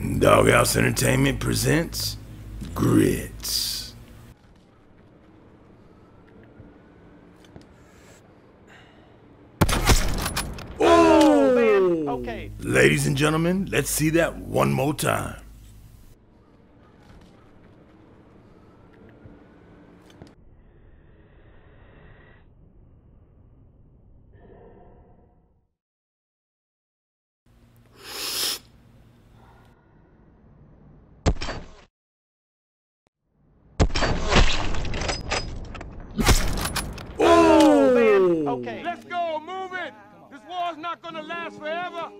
DawgHouse Entertainment presents Grits. Oh, man. Okay. Ladies and gentlemen, let's see that one more time. Oh, man. Okay. Let's go, move it! This war's not gonna last forever!